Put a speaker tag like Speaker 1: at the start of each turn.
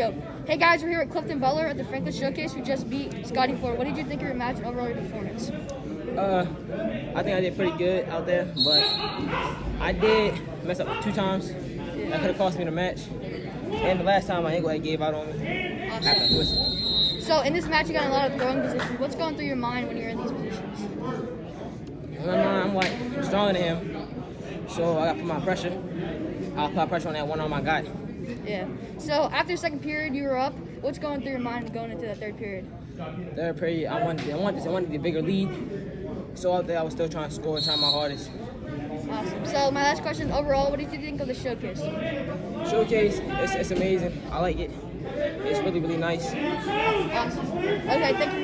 Speaker 1: Hey guys, we're here at Clifton Butler at the Franklin Showcase. We just beat Scotty Ford. What did you think of your match and overall your performance?
Speaker 2: Uh, I think I did pretty good out there, but I did mess up two times. That could have cost me the match. And the last time my ain't gonna gave out on me. I twisted.
Speaker 1: So in this match, you got a lot of throwing positions. What's going through your mind when you're in these positions?
Speaker 2: In my mind, I'm like stronger than him, so I got to put my pressure. I'll apply pressure on that one arm I got.
Speaker 1: Yeah. So after the second period, you were up. What's going through your mind going into that third period?
Speaker 2: Third period, I wanted, I wanted, I wanted the bigger lead. So out there, I was still trying to score and trying my hardest.
Speaker 1: Awesome. So my last question, overall, what did you think of the showcase?
Speaker 2: Showcase, it's, it's amazing. I like it. It's really, really nice.
Speaker 1: Awesome. Okay, thank you.